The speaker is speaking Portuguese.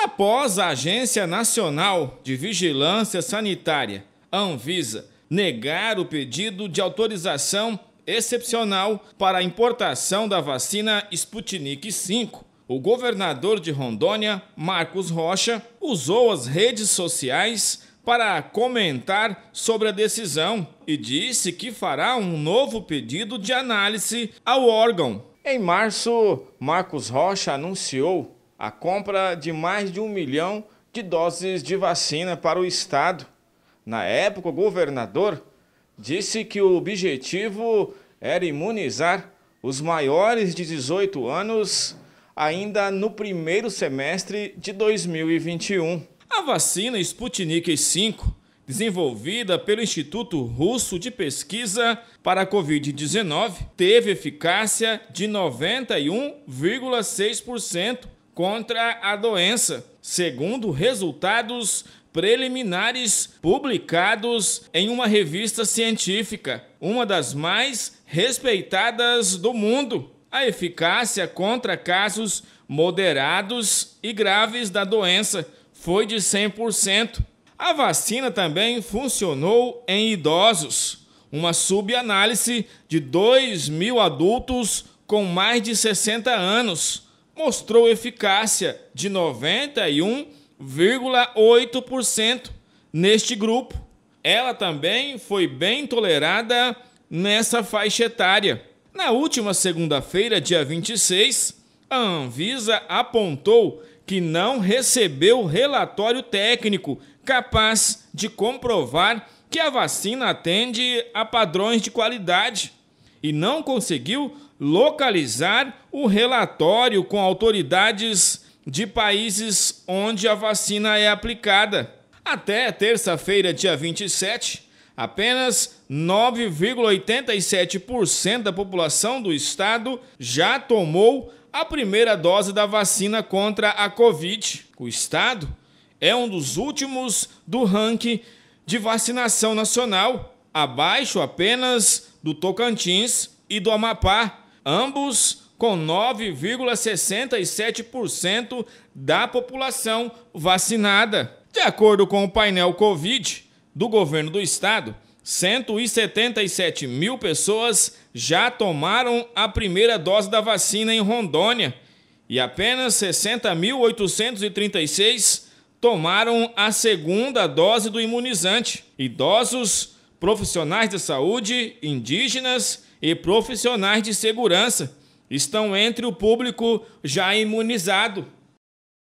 Após a Agência Nacional de Vigilância Sanitária, Anvisa, negar o pedido de autorização excepcional para a importação da vacina Sputnik V, o governador de Rondônia, Marcos Rocha, usou as redes sociais para comentar sobre a decisão e disse que fará um novo pedido de análise ao órgão. Em março, Marcos Rocha anunciou a compra de mais de um milhão de doses de vacina para o estado. Na época, o governador disse que o objetivo era imunizar os maiores de 18 anos ainda no primeiro semestre de 2021. A vacina Sputnik V, desenvolvida pelo Instituto Russo de Pesquisa para a Covid-19, teve eficácia de 91,6% contra a doença, segundo resultados preliminares publicados em uma revista científica, uma das mais respeitadas do mundo. A eficácia contra casos moderados e graves da doença foi de 100%. A vacina também funcionou em idosos. Uma subanálise de 2 mil adultos com mais de 60 anos mostrou eficácia de 91,8% neste grupo. Ela também foi bem tolerada nessa faixa etária. Na última segunda-feira, dia 26, a Anvisa apontou que não recebeu relatório técnico capaz de comprovar que a vacina atende a padrões de qualidade e não conseguiu localizar o relatório com autoridades de países onde a vacina é aplicada. Até terça-feira, dia 27, apenas 9,87% da população do estado já tomou a primeira dose da vacina contra a Covid. O estado é um dos últimos do ranking de vacinação nacional, abaixo apenas do Tocantins e do Amapá, ambos com 9,67% da população vacinada. De acordo com o painel Covid do governo do estado, 177 mil pessoas já tomaram a primeira dose da vacina em Rondônia e apenas 60.836 tomaram a segunda dose do imunizante. Idosos, profissionais de saúde, indígenas e profissionais de segurança estão entre o público já imunizado.